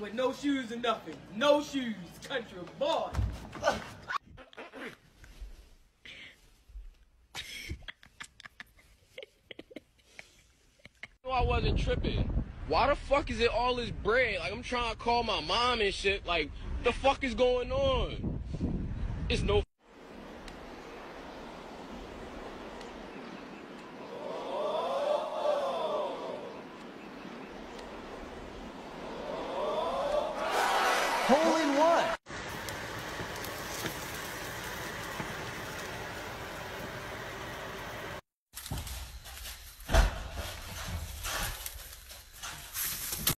with no shoes and nothing. No shoes, country boy. No, I wasn't tripping. Why the fuck is it all this bread? Like I'm trying to call my mom and shit. Like the fuck is going on? It's no hole in one.